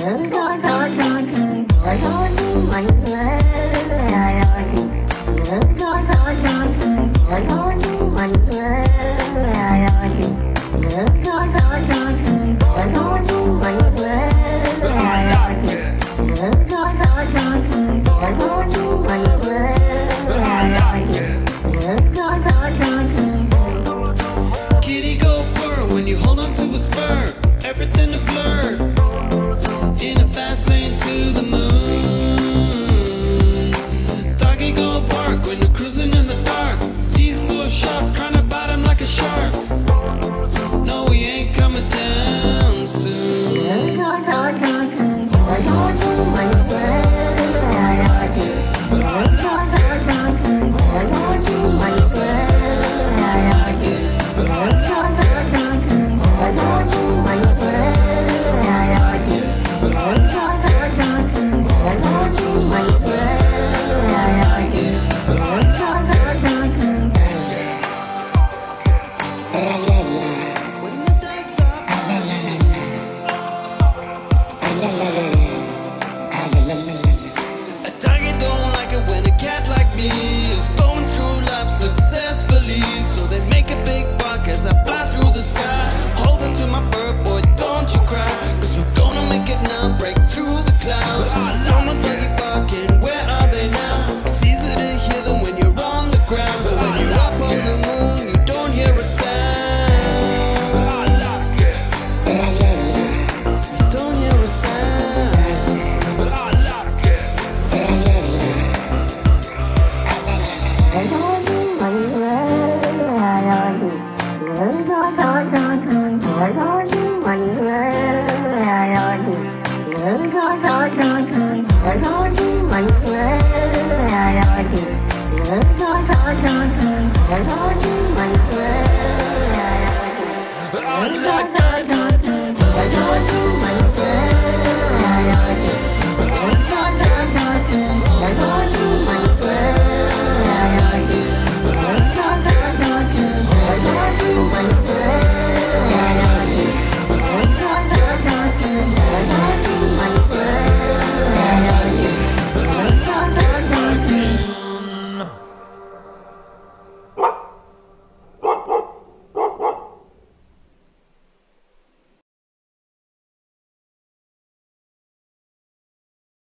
Kitty sharp, trying to ラララララ